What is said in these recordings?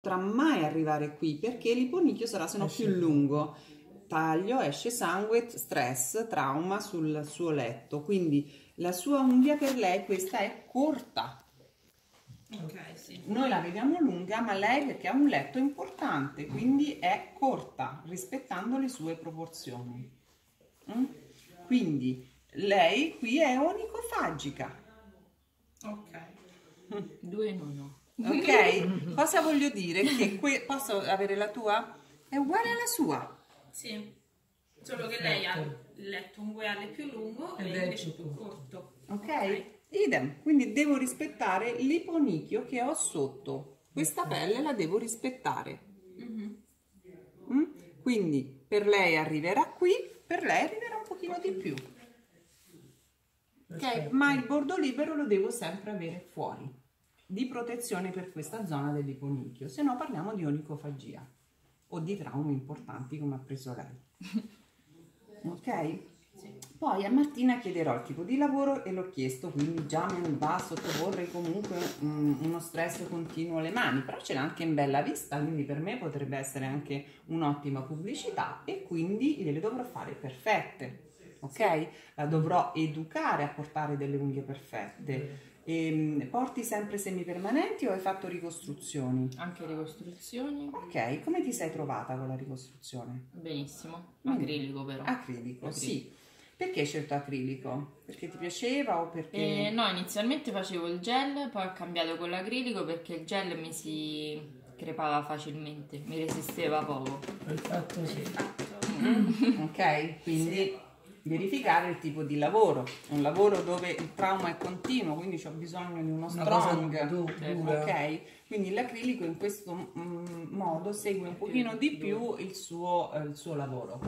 potrà mai arrivare qui perché l'iponicchio sarà se no più lungo. Taglio, esce sangue, stress, trauma sul suo letto. Quindi la sua unghia per lei questa è corta. Ok, sì. Noi la vediamo lunga, ma lei perché ha un letto importante, quindi è corta, rispettando le sue proporzioni. Mm? Quindi lei qui è onicofagica. Ok. Due in uno. Ok? Cosa voglio dire? Che que- posso avere la tua? È uguale alla sua. Sì. Solo che lei ha il letto unguale più lungo e lei è invece più corto. Ok? Idem. Quindi devo rispettare l'iponicchio che ho sotto. Questa pelle la devo rispettare. Mhm. Mm? Quindi per lei arriverà qui, per lei arriverà un pochino di più. Ok? Ma il bordo libero lo devo sempre avere fuori. Di protezione per questa zona dell'iponicchio, se no parliamo di onicofagia o di traumi importanti come ha preso lei. Ok? Poi a Martina chiederò il tipo di lavoro e l'ho chiesto, quindi già mi va a sottoporre comunque mm, uno stress continuo alle mani, però ce l'ha anche in bella vista, quindi per me potrebbe essere anche un'ottima pubblicità e quindi gliele dovrò fare perfette, ok? La dovrò educare a portare delle unghie perfette. E, porti sempre semipermanenti o hai fatto ricostruzioni? Anche ricostruzioni. Ok, come ti sei trovata con la ricostruzione? Benissimo. Mm. Acrilico però. Acrilico, Acrilico. sì. Perché hai scelto acrilico? Perché ti piaceva o perché... Eh, no, inizialmente facevo il gel, poi ho cambiato con l'acrilico perché il gel mi si crepava facilmente, mi resisteva poco. Il fatto sì. Ok, quindi verificare il tipo di lavoro. Un lavoro dove il trauma è continuo, quindi ho bisogno di uno strong. du- dura. Ok, quindi l'acrilico in questo mm, modo segue un pochino di più il suo, eh, il suo lavoro.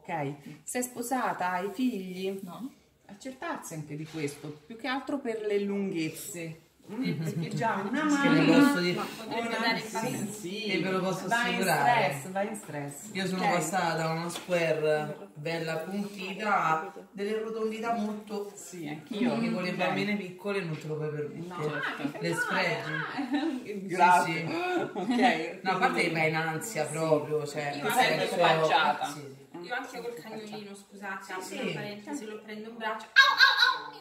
Ok, sei sposata, hai figli? No? accertarsi anche di questo, più che altro per le lunghezze. Perché già una mano posso dire- Ma potrebbe dare sì, sì. E ve lo posso vai assicurare. in stress, vai in stress. Io sono ok? passata da una square bella puntita a delle rotondità molto Sì, anch'io. che con le bambine piccole non te lo puoi permettere. No, ah, le sfregi. Grazie. Sì, Ok. No, a parte che vai in ansia proprio, cioè Io sempre sì. Io anche col cagnolino, scusate, Sì, sì. parentesi, lo prendo in braccio. Au, au,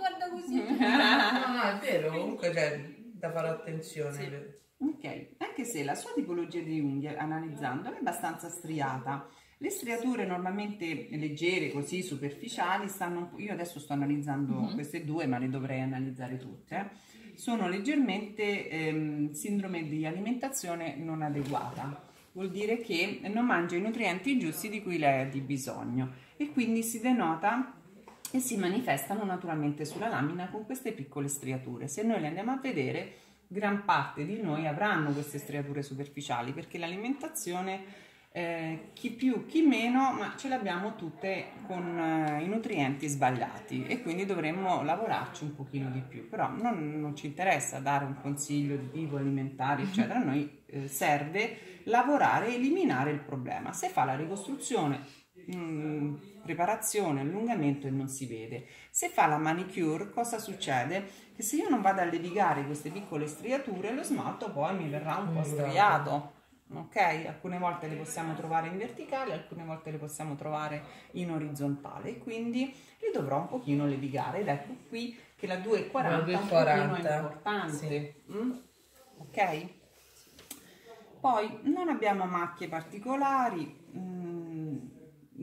guarda così. No, no, è vero, comunque c'è da fare attenzione. Sì. Ok, anche se la sua tipologia di unghie, analizzando, è abbastanza striata. Le striature normalmente leggere, così superficiali, stanno un po'. Io adesso sto analizzando queste due, ma le dovrei analizzare tutte. Sono leggermente ehm, sindrome di alimentazione non adeguata. Vuol dire che non mangia i nutrienti giusti di cui lei ha di bisogno e quindi si denota e si manifestano naturalmente sulla lamina con queste piccole striature. Se noi le andiamo a vedere, gran parte di noi avranno queste striature superficiali perché l'alimentazione eh, chi più chi meno ma ce le abbiamo tutte con eh, i nutrienti sbagliati e quindi dovremmo lavorarci un pochino di più. Però non, non ci interessa dare un consiglio di tipo alimentare eccetera. A noi eh, serve lavorare e eliminare il problema. Se fa la ricostruzione mm, preparazione, allungamento e non si vede. Se fa la manicure, cosa succede? Che se io non vado a levigare queste piccole striature, lo smalto poi mi verrà un po' striato. Ok? Alcune volte le possiamo trovare in verticale, alcune volte le possiamo trovare in orizzontale, quindi le dovrò un pochino levigare ed ecco qui che la 2,40 La un 2,40, pochino è importante. Mm? Ok? Poi non abbiamo macchie particolari, mm,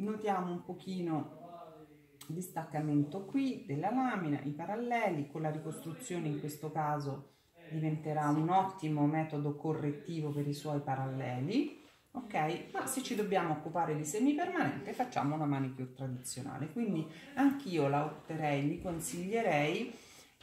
notiamo un pochino distaccamento qui della lamina, i paralleli, con la ricostruzione in questo caso diventerà un ottimo metodo correttivo per i suoi paralleli, ok? Ma se ci dobbiamo occupare di semipermanente facciamo una manicure tradizionale, quindi anch'io la opterei, gli consiglierei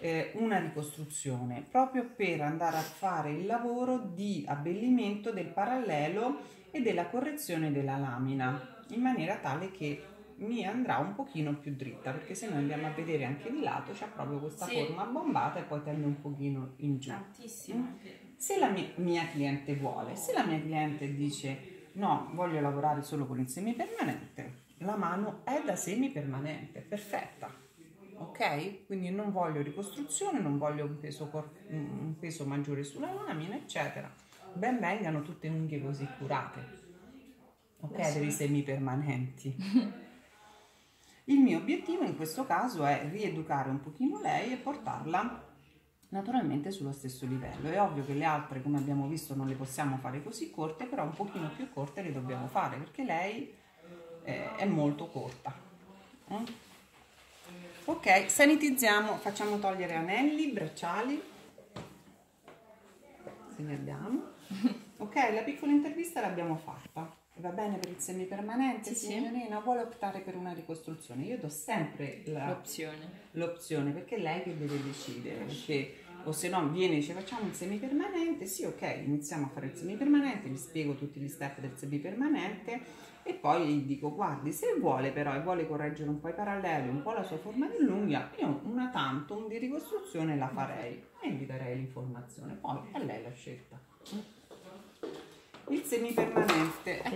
eh, una ricostruzione proprio per andare a fare il lavoro di abbellimento del parallelo e della correzione della lamina in maniera tale che mi andrà un pochino più dritta perché se noi andiamo a vedere anche di lato c'è proprio questa Sì. forma bombata e poi tende un pochino in giù Tantissimo. se la mia, mia cliente vuole, se la mia cliente dice no, voglio lavorare solo con il semipermanente, la mano è da semipermanente, perfetta. Ok? Quindi non voglio ricostruzione, non voglio un peso, un peso maggiore sulla lamina, eccetera. ben vengano tutte unghie così curate. Ok, per i semipermanenti. Il mio obiettivo in questo caso è rieducare un pochino lei e portarla naturalmente sullo stesso livello. È ovvio che le altre, come abbiamo visto, non le possiamo fare così corte, però un pochino più corte le dobbiamo fare perché lei eh, è molto corta. Mm? Ok, sanitizziamo, facciamo togliere anelli, bracciali, se ne abbiamo. Ok, la piccola intervista l'abbiamo fatta. Va bene per il semipermanente, Sì, sì. signorina? Vuole optare per una ricostruzione? Io do sempre la- L'opzione. l'opzione perché è lei che deve decidere perché o se no viene e dice facciamo un semipermanente sì ok iniziamo a fare il semipermanente gli spiego tutti gli step del semipermanente e poi gli dico guardi se vuole però e vuole correggere un po' i paralleli un po' la sua forma dell'unghia io una tantum di ricostruzione la farei e gli darei l'informazione poi è lei la scelta il semipermanente ecco.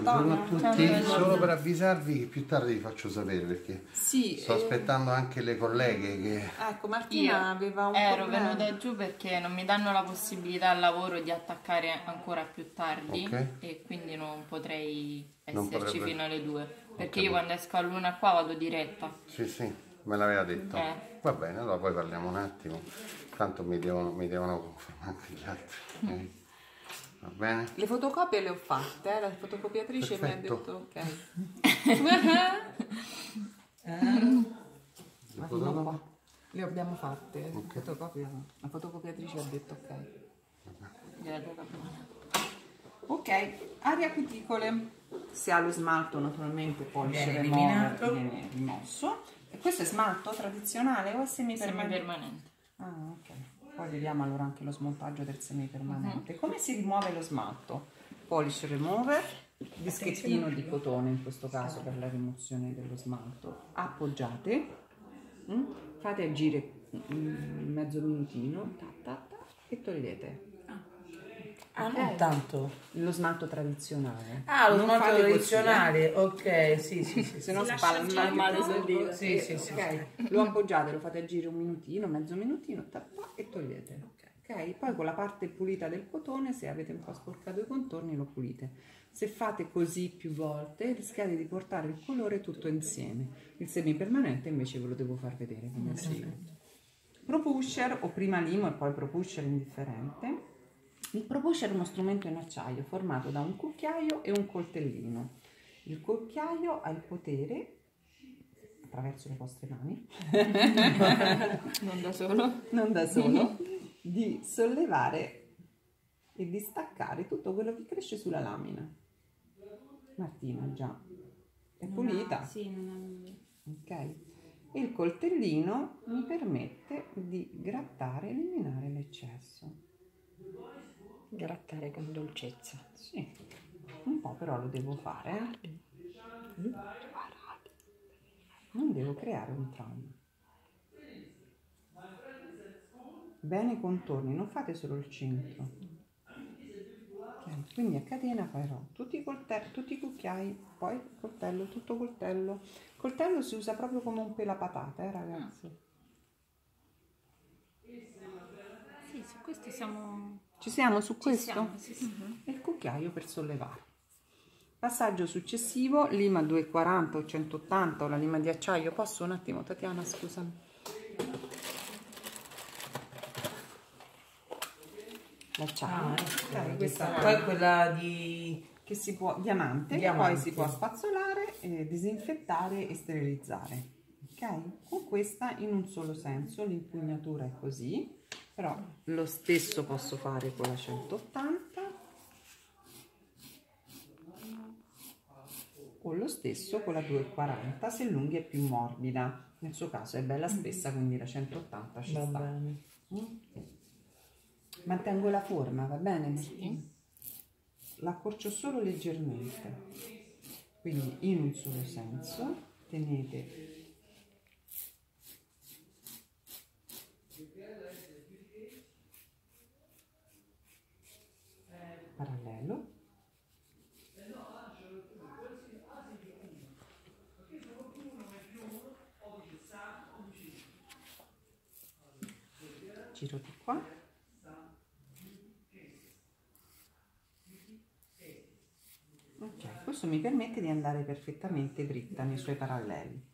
Buongiorno a tutti, Ciao, solo per avvisarvi che più tardi vi faccio sapere perché sì sto eh, aspettando anche le colleghe che ecco Martina Io aveva un ero problema. venuta giù perché non mi danno la possibilità al lavoro di attaccare ancora più tardi Ok. e quindi non potrei Non esserci potrebbe- fino alle due. Perché io quando esco all'una qua vado diretta. Sì, sì, me l'aveva detto. Eh. Va bene, allora poi parliamo un attimo. Tanto mi devono, mi devono confermare anche gli altri. Eh. Va bene? Le fotocopie le ho fatte, eh, la fotocopiatrice Perfetto. mi ha detto ok. Le Ma foto-. Le abbiamo fatte, eh, Ok. fotocopia- la fotocopiatrice ha detto ok. Ok, aria cuticole. Se ha lo smalto naturalmente Viene remover eliminato. viene rimosso. E questo è smalto tradizionale o è semipermanente? Semipermanente. Ah, ok. Poi vediamo allora anche lo smontaggio del semipermanente. Come si rimuove lo smalto? Polish remover, dischettino di cotone in questo caso per la rimozione dello smalto. Appoggiate, mm, fate agire mm, mezzo minutino ta, ta, ta, e togliete. Ah, Ok. non tanto. Lo smalto tradizionale. Ah, lo Non smalto fate così, tradizionale, ok, sì, sì, sì. eh. Se no Si spalla male sul dito. Sì, sì, sì. Ok, lo appoggiate, lo fate agire un minutino, mezzo minutino, tappa e togliete. Ok, poi con la parte pulita del cotone, se avete un po' sporcato i contorni, lo pulite. Se fate così più volte, rischiate di portare il colore tutto insieme. Il semipermanente invece ve lo devo far vedere come si Pro pusher o prima limo e poi pro pusher indifferente. Il pro pusher è uno strumento in acciaio formato da un cucchiaio e un coltellino. Il cucchiaio ha il potere, attraverso le vostre mani, Non da solo. non da solo, di sollevare e di staccare tutto quello che cresce sulla lamina. Martina già è pulita. Sì, non Ok? E il coltellino mi permette di grattare e eliminare l'eccesso. Grattare con dolcezza. Sì, un po' però lo devo fare. eh. Non devo creare un trauma. Bene i contorni, non fate solo il centro. Ok, Quindi a catena farò tutti i, colte- tutti i cucchiai, poi coltello, tutto coltello. Coltello si usa proprio come un pelapatata, eh ragazzi. Sì, su questo siamo... Ci siamo su Ci questo? siamo, sì, sì. e il cucchiaio per sollevare. Passaggio successivo, lima 240 o 180 o la lima di acciaio. Posso un attimo, Tatiana, scusami. L'acciaio. Ok, questa Poi Ah, quella di... che si può, diamante, Diamante. poi si può spazzolare, eh, disinfettare e sterilizzare. Ok? Con questa in un solo senso, l'impugnatura è così, però lo stesso posso fare con la 180 o lo stesso con la 240 se l'unghia è più morbida. Nel suo caso è bella spessa, quindi la 180 ci Va sta. bene. Mm? Mantengo la forma, va bene? Martina? L'accorcio solo leggermente. Quindi in un solo senso tenete giro di qua. Ok questo mi permette di andare perfettamente dritta nei suoi paralleli.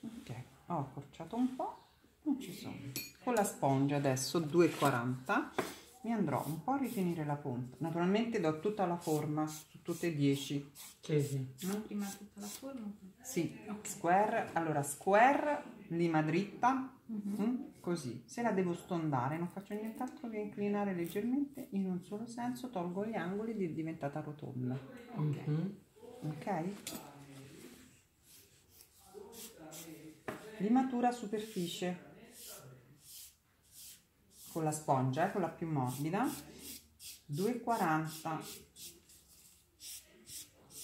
Ok ho accorciato un po non ci sono. Con la spongia adesso 2,40 mi andrò un po' a rifinire la punta. Naturalmente do tutta la forma su tutte e 10. Sì, sì. Ma prima tutta la forma? Sì, square, allora square, lima dritta, mm, così. Se la devo stondare non faccio nient'altro che inclinare leggermente in un solo senso, tolgo gli angoli ed è diventata rotonda. Mhm. Ok? Limatura superficie con la spongia, eh, con la più morbida, 2,40.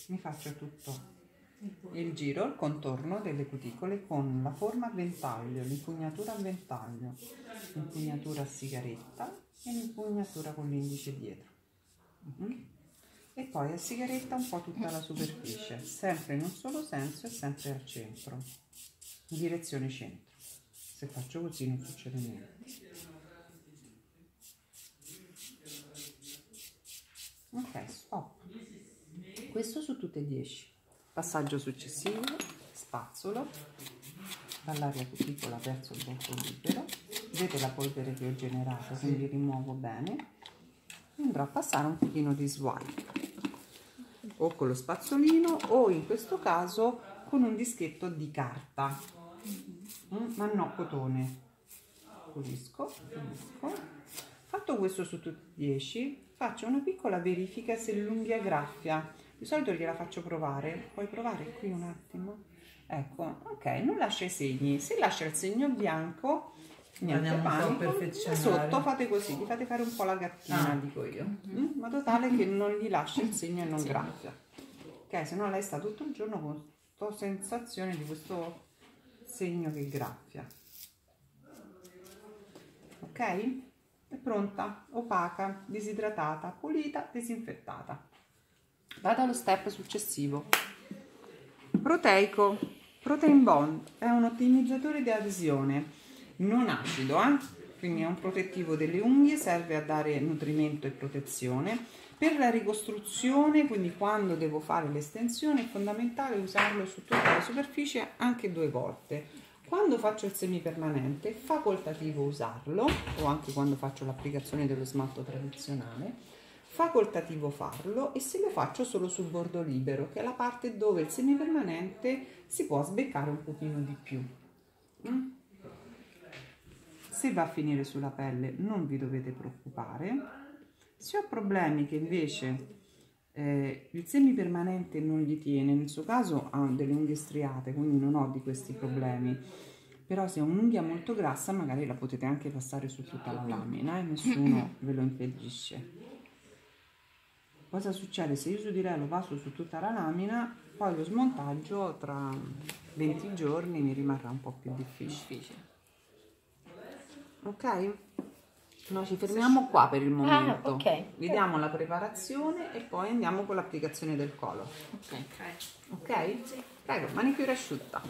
Mi faccio tutto il giro, il contorno delle cuticole con la forma a ventaglio, l'impugnatura a ventaglio, l'impugnatura a sigaretta e l'impugnatura con l'indice dietro. Mhm. E poi a sigaretta un po' tutta la superficie, sempre in un solo senso e sempre al centro, direzione centro. Se faccio così non succede niente. Ok, stop. Questo su tutte e 10. Passaggio successivo, spazzolo, dall'aria cuticola verso il volto libero. Vedete la polvere che ho generato, quindi rimuovo bene. Andrò a passare un pochino di swipe. O con lo spazzolino o in questo caso con un dischetto di carta. Mm, ma no cotone. Pulisco, pulisco. Fatto questo su tutti e 10, faccio una piccola verifica se l'unghia graffia. Di solito gliela faccio provare. Puoi provare qui un attimo? Ecco, ok, non lascia i segni. Se lascia il segno bianco, niente Andiamo un panico. Perfezionare. sotto fate così, gli fate fare un po' la gattina, Ah. dico io, mm? in modo tale che non gli lascia il segno e non graffia. Ok, se no lei sta tutto il giorno con questa sensazione di questo segno che graffia. Ok? È pronta, opaca, disidratata, pulita, disinfettata. Vado allo step successivo. Proteico, Protein Bond, è un ottimizzatore di adesione, non acido, eh? quindi è un protettivo delle unghie, serve a dare nutrimento e protezione. Per la ricostruzione, quindi quando devo fare l'estensione, è fondamentale usarlo su tutta la superficie anche due volte. Quando faccio il semipermanente è facoltativo usarlo, o anche quando faccio l'applicazione dello smalto tradizionale, facoltativo farlo e se lo faccio solo sul bordo libero, che è la parte dove il semipermanente si può sbeccare un pochino di più. Mm? Se va a finire sulla pelle non vi dovete preoccupare. Se ho problemi che invece eh, il semipermanente non gli tiene, nel suo caso ha delle unghie striate, quindi non ho di questi problemi. Però se è un'unghia molto grassa magari la potete anche passare su tutta la lamina e nessuno ve lo impedisce. Cosa succede? Se io su di lei lo passo su tutta la lamina, poi lo smontaggio tra 20 giorni mi rimarrà un po' più difficile. Difficile. Ok? Noi ci fermiamo qua per il momento. ok. Vediamo la preparazione e poi andiamo con l'applicazione del color. Ok. Ok. Ok? Prego, manicure asciutta.